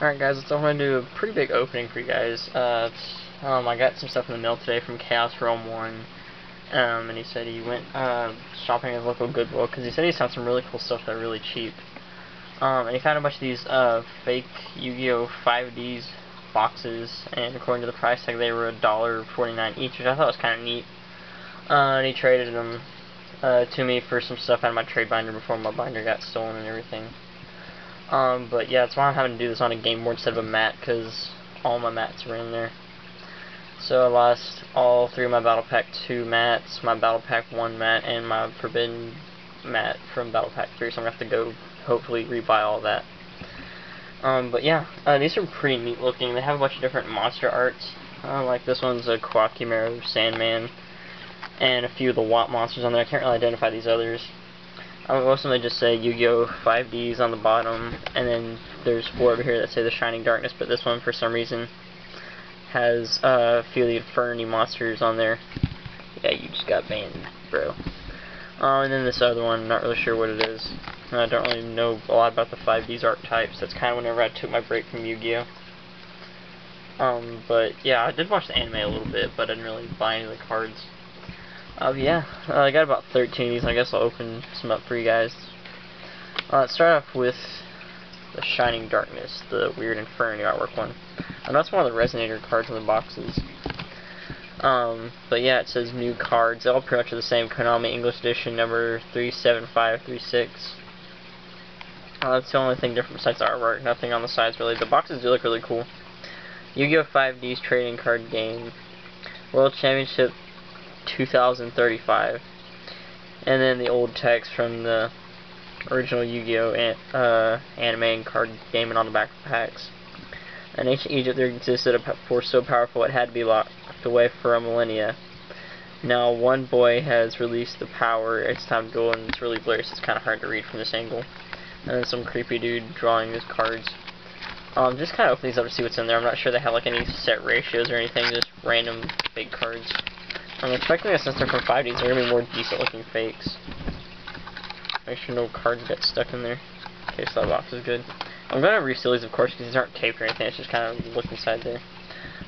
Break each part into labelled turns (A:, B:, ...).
A: Alright guys, so I'm going to do a pretty big opening for you guys. Uh, um, I got some stuff in the mail today from Chaos Realm 1. Um, and he said he went uh, shopping at local Goodwill because he said he found some really cool stuff that are really cheap. Um, and he found a bunch of these uh, fake Yu-Gi-Oh! 5Ds boxes, and according to the price tag, they were $1.49 each, which I thought was kind of neat. Uh, and he traded them uh, to me for some stuff out of my trade binder before my binder got stolen and everything. Um, but yeah, that's why I'm having to do this on a game board instead of a mat, because all my mats are in there. So I lost all three of my Battle Pack 2 mats, my Battle Pack 1 mat, and my Forbidden mat from Battle Pack 3, so I'm going to have to go hopefully rebuy all that. Um, but yeah, uh, these are pretty neat looking. They have a bunch of different monster arts. Uh, like this one's a Quackimero Sandman, and a few of the Watt monsters on there. I can't really identify these others. I would mostly just say Yu-Gi-Oh! 5Ds on the bottom, and then there's four over here that say The Shining Darkness, but this one, for some reason, has uh, a few of the Infernity monsters on there. Yeah, you just got banned, bro. Uh, and then this other one, not really sure what it is. I don't really know a lot about the 5Ds archetypes. That's kind of whenever I took my break from Yu-Gi-Oh! Um, but yeah, I did watch the anime a little bit, but I didn't really buy any of the cards. Uh, yeah, uh, I got about 13 of these. I guess I'll open some up for you guys. Uh, let's start off with the Shining Darkness, the weird Inferno artwork one. And that's one of the Resonator cards in the boxes. Um, but yeah, it says new cards. They all pretty much are the same. Konami English Edition number 37536. Uh, that's the only thing different besides the artwork. Nothing on the sides really. The boxes do look really cool. Yu-Gi-Oh! 5D's trading card game. World Championship 2035. And then the old text from the original Yu-Gi-Oh! An uh, anime and card game and on the back of the packs. In ancient Egypt there existed a force so powerful it had to be locked away for a millennia. Now one boy has released the power, it's time to go and it's really blurry so it's kind of hard to read from this angle. And then some creepy dude drawing his cards. Um, just kind of open these up to see what's in there. I'm not sure they have like any set ratios or anything, just random fake cards. I'm expecting a they're from 5Ds, they're to be more decent looking fakes. Make sure no cards get stuck in there. Okay, so that box is good. I'm to reseal these, of course, because these aren't taped or anything. It's just kind of look inside there.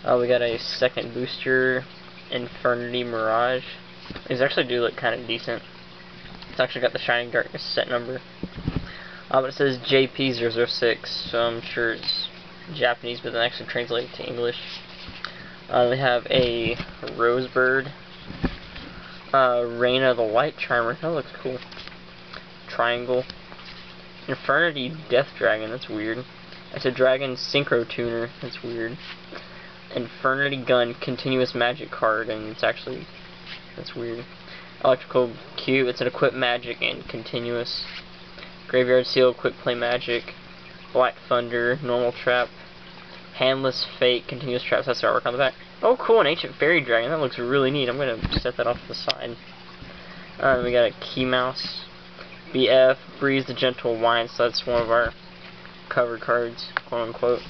A: Uh, we got a second booster, Infernity Mirage. These actually do look kind of decent. It's actually got the Shining Darkness set number. Uh, but it says JP006, so I'm sure it's Japanese, but then actually translated to English. Uh, we have a Rosebird, uh, Reina the Light Charmer, that looks cool. Triangle. Infernity Death Dragon, that's weird. It's a Dragon Synchro Tuner, that's weird. Infernity Gun Continuous Magic card, and it's actually, that's weird. Electrical Cube, it's an Equip Magic and Continuous. Graveyard Seal, Quick Play Magic. Black Thunder, Normal Trap. Handless Fate, Continuous Traps, that's artwork on the back. Oh cool, an Ancient Fairy Dragon, that looks really neat. I'm going to set that off to the side. Uh, we got a Key Mouse. BF, Breeze the Gentle Wine, so that's one of our cover cards, quote unquote.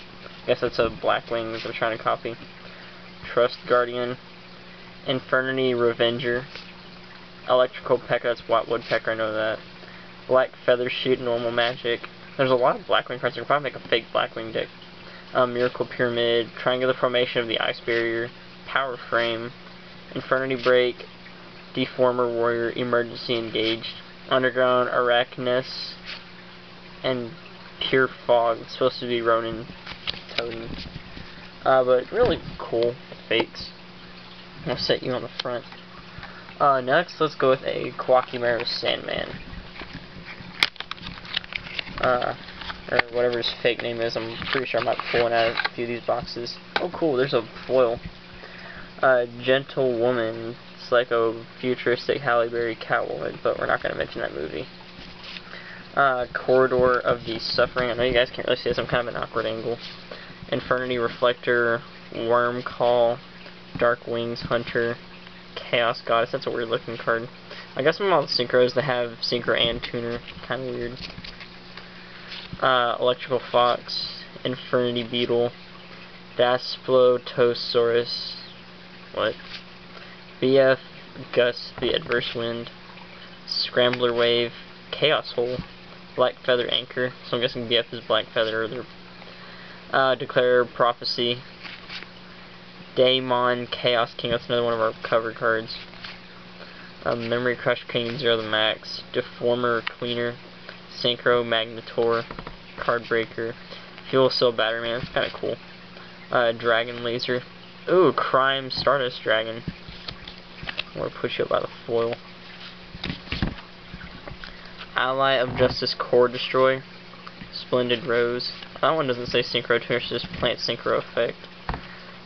A: I guess that's a Blackwing that they're trying to copy. Trust Guardian. Infernity Revenger. Electrical P.E.K.K.A, that's Watt Woodpecker, I know that. Black Feather Shoot, Normal Magic. There's a lot of Blackwing cards, can probably make a fake Blackwing deck. Um, Miracle Pyramid, Triangular Formation of the Ice Barrier, Power Frame, Infernity Break, Deformer Warrior, Emergency Engaged, Underground Arachnus, and Pure Fog. It's supposed to be Ronin Totem. Uh, but really cool fakes. I'll set you on the front. Uh, next, let's go with a Quackimero Sandman. Uh, or whatever his fake name is. I'm pretty sure I might pull one out a few of these boxes. Oh, cool. There's a foil. Uh, Gentle Woman. It's like a futuristic Halle Berry Catwoman, but we're not going to mention that movie. Uh, Corridor of the Suffering. I know you guys can't really see this. I'm kind of an awkward angle. Infernity Reflector. Worm Call. Dark Wings Hunter. Chaos Goddess. That's a weird looking card. I guess some of all the synchros that have synchro and tuner. Kind of weird uh, Electrical Fox, Infernity Beetle, Daspletosaurus, what? BF, Gus, the Adverse Wind, Scrambler Wave, Chaos Hole, Black Feather Anchor, so I'm guessing BF is Black Feather, or Uh, Declare Prophecy. Daemon Chaos King, that's another one of our cover cards. Um, Memory Crush King Zero the Max. Deformer Cleaner. Synchro Magnetor. Card Breaker. Fuel Cell Battery Man, It's kinda cool. Uh, Dragon Laser. Ooh, Crime Stardust Dragon. I'm gonna push you up by the foil. Ally of Justice Core Destroy. Splendid Rose. That one doesn't say Synchro Tuner, it's just Plant Synchro Effect.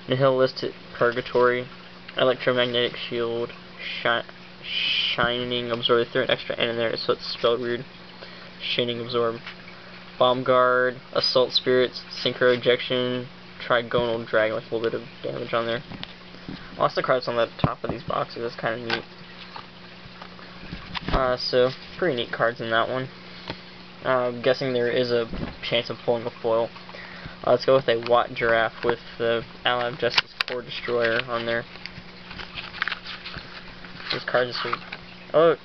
A: Nihilistic Purgatory. Electromagnetic Shield. Shi Shining Absorb. They threw an extra N in there, so it's spelled weird. Shining Absorb. Bomb Guard. Assault Spirits. Synchro Ejection. Trigonal Dragon with a little bit of damage on there. Lots of cards on the top of these boxes. That's kind of neat. Uh, so, pretty neat cards in that one. Uh, I'm guessing there is a chance of pulling a foil. Uh, let's go with a Watt Giraffe with the Ally of Justice Core Destroyer on there. This card is sweet. Oh,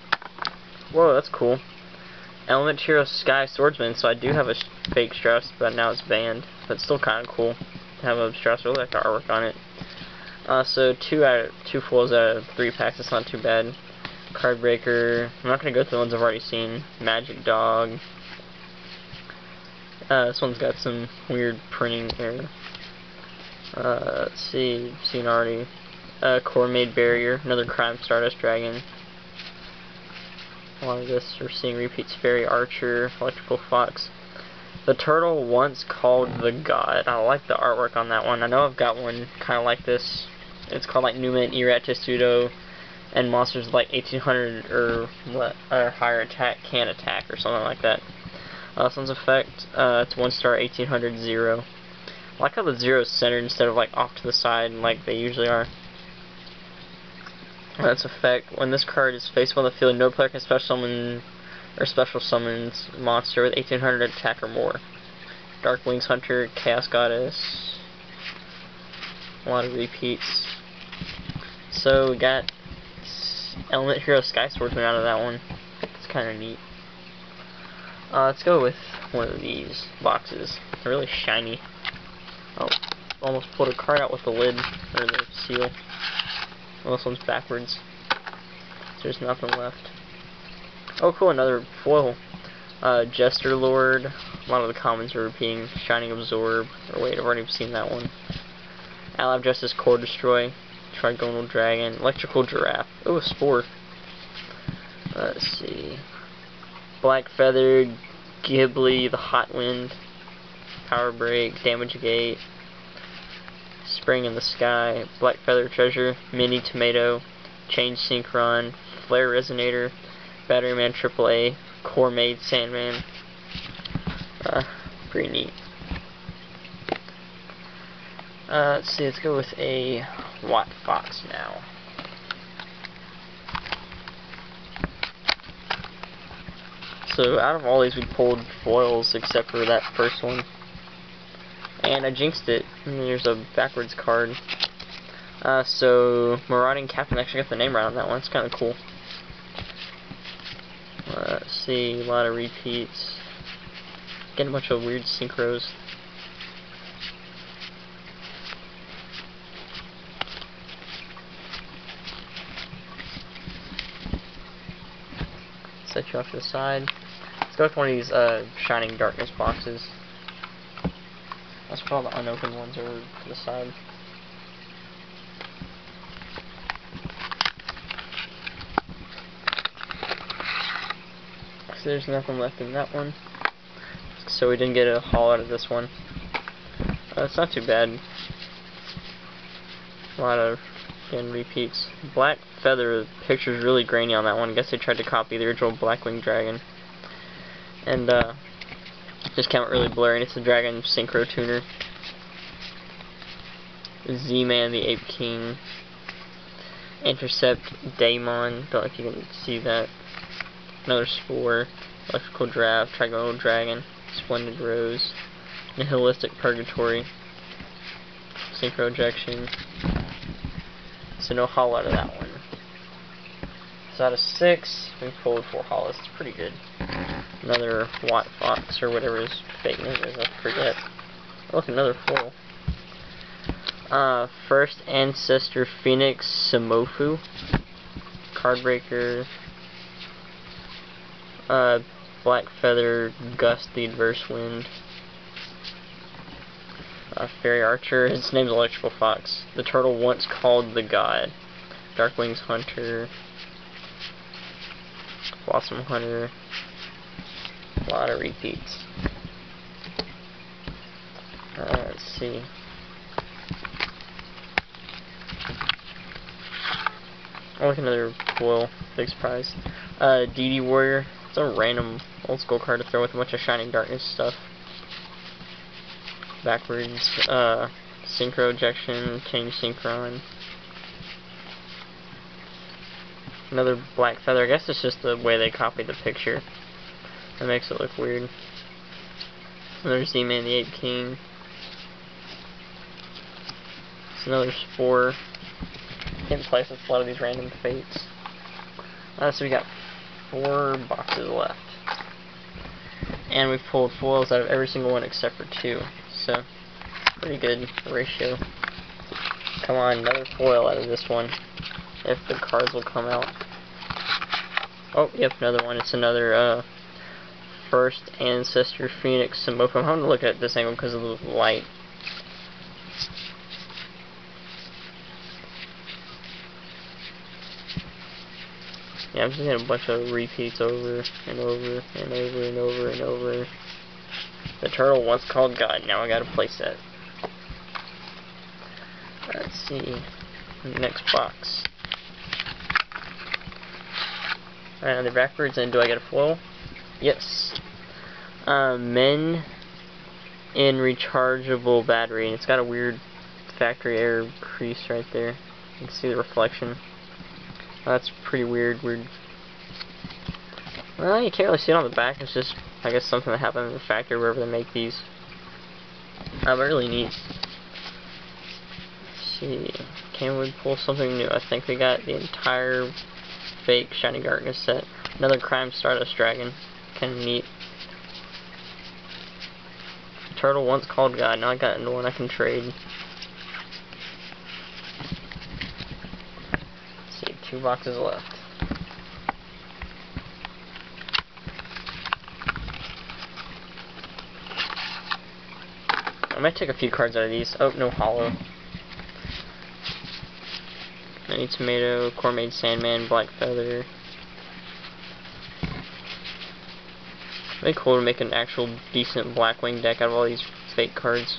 A: whoa, that's cool. Element Hero Sky Swordsman, so I do have a fake Stratos, but now it's banned. But still kind of cool to have a Stratos. Really like the artwork on it. Uh, so two out of two foils out of three packs. It's not too bad. Card Breaker. I'm not gonna go through the ones I've already seen. Magic Dog. Uh, this one's got some weird printing here. Uh, let's see, seen already. Uh, Core Made Barrier, another Crime Stardust Dragon. A lot of this we're seeing repeats Fairy Archer, Electrical Fox. The turtle once called the god. I like the artwork on that one. I know I've got one kind of like this. It's called like Numen Erat Testudo and monsters like 1800 or or higher attack can attack or something like that. Uh, Sun's effect, uh, it's one star 1800 zero. I like how the zero is centered instead of like off to the side like they usually are. That's effect. When this card is faced on the field, no player can special summon or special summons monster with 1800 attack or more. Dark Wings Hunter, Chaos Goddess. A lot of repeats. So we got Element Hero Sky Swordsman out of that one. It's kind of neat. Uh, let's go with one of these boxes. They're really shiny. Oh, almost pulled a card out with the lid, or the seal. This one's backwards. There's nothing left. Oh cool, another foil. Uh, Jester Lord. A lot of the commons are repeating. Shining Absorb. Or wait, I've already seen that one. Of Justice Core Destroy. Trigonal Dragon, Electrical Giraffe. Oh, a Spore. Let's see. Black Feather, Ghibli, the Hot Wind, Power Break, Damage Gate, Spring in the Sky, Black Feather Treasure, Mini Tomato, Change Synchron, Flare Resonator, Battery Man AAA, Core Made Sandman. Uh, pretty neat. Uh, let's see, let's go with a Watt Fox now. So out of all these we pulled foils except for that first one. And I jinxed it. And there's a backwards card. Uh, so Marauding Captain actually got the name right on that one. It's kind of cool. Uh, let's see, a lot of repeats. Getting a bunch of weird synchros. set you off to the side. Let's go with one of these uh, Shining Darkness boxes. Let's all the unopened ones over to the side. So there's nothing left in that one. So we didn't get a haul out of this one. Uh, it's not too bad. A lot of again repeats. Black Feather picture's really grainy on that one. I guess they tried to copy the original Blackwing Dragon. And uh just out really blurry and it's the Dragon Synchro Tuner. Z-Man the Ape King. Intercept Daemon. Don't know if you can see that. Another Spore. Electrical Draft. Trigonal Dragon. Splendid Rose. Nihilistic Purgatory. Synchro Ejection. So no holo out of that one. So out of six, we pulled four holos. It's pretty good. Another Watt Fox or whatever his fake name is, I forget. Look, another foil. Uh, first Ancestor Phoenix Samofu. Cardbreaker. Uh, Black Feather Gust the Adverse Wind. Uh, Fairy Archer. His name's Electrical Fox. The turtle once called the God. Dark Wings Hunter. Blossom Hunter. A lot of repeats. Uh, let's see. I like another foil, big surprise. Uh, DD Warrior. It's a random old school card to throw with a bunch of Shining Darkness stuff. Backwards, uh, Synchro Ejection, Change Synchron. Another Black Feather. I guess it's just the way they copied the picture. That makes it look weird. Another Z-Man the Ape King. It's another Spore. Can't place with a lot of these random fates. Uh, so we got four boxes left. And we've pulled foils out of every single one except for two. So, pretty good ratio. Come on, another foil out of this one. If the cards will come out. Oh, yep, another one. It's another, uh, first Ancestor Phoenix Samofu. I'm going to look at this angle because of the light. Yeah, I'm just getting a bunch of repeats over and over and over and over and over. The turtle once called God, now I gotta place that. Let's see. Next box. Alright, they're backwards, and do I get a foil? Yes. Uh, men in rechargeable battery, and it's got a weird factory error crease right there. You can see the reflection. That's pretty weird, weird. Well, you can't really see it on the back, it's just, I guess, something that happened in the factory wherever they make these. Uh, but really neat. Let's see, can we pull something new? I think we got the entire fake Shiny Darkness set. Another Crime Stardust Dragon. Kinda neat. Turtle once called God, now I got into one I can trade. see two boxes left. I might take a few cards out of these. Oh, no holo. Any tomato, Cormade Sandman, Black Feather. It'd be cool to make an actual decent Blackwing deck out of all these fake cards.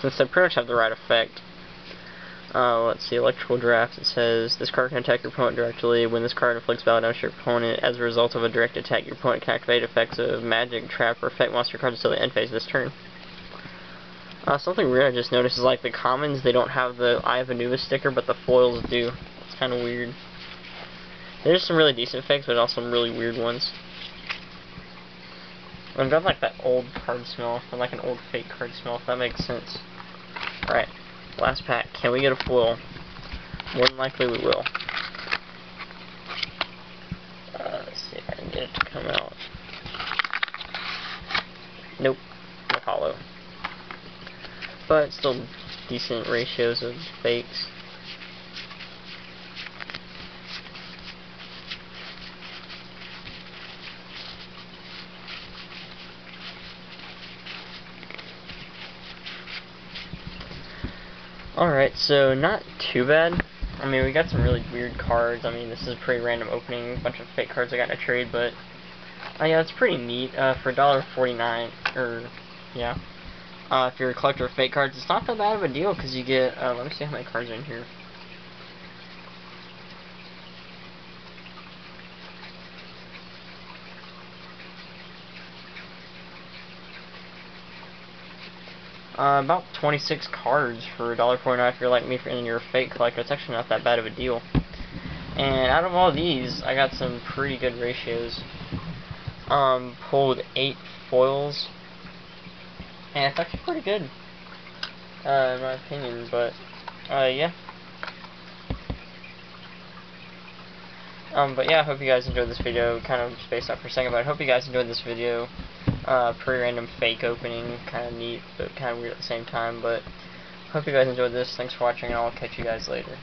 A: Since they pretty much have the right effect. Uh, let's see, electrical draft, it says, this card can attack your opponent directly. When this card inflicts value damage to your opponent as a result of a direct attack, your opponent can activate effects of magic, trap, or effect monster cards until the end phase of this turn. Uh, something weird I just noticed is like the commons, they don't have the Eye of Anubis sticker, but the foils do. It's kind of weird. There's some really decent effects, but also some really weird ones. I've got like that old card smell, or like an old fake card smell, if that makes sense. Alright. Last pack. Can we get a foil? More than likely we will. Uh, let's see if I can get it to come out. Nope. No holo. But still decent ratios of fakes. Alright, so not too bad. I mean, we got some really weird cards. I mean, this is a pretty random opening. A bunch of fake cards I got in a trade, but... Uh, yeah, it's pretty neat. Uh, for $1.49, or... Yeah. Uh, if you're a collector of fake cards, it's not that bad of a deal, because you get... Uh, let me see how many cards are in here. Uh, about 26 cards for $1.49 if you're like me and you're a fake collector. It's actually not that bad of a deal. And out of all these, I got some pretty good ratios. Um, pulled 8 foils. And it's actually pretty good. Uh, in my opinion, but, uh, yeah. Um, but yeah, I hope you guys enjoyed this video. Kind of spaced out for a second, but I hope you guys enjoyed this video. Uh, pretty random fake opening, kind of neat, but kind of weird at the same time. But hope you guys enjoyed this. Thanks for watching, and I'll catch you guys later.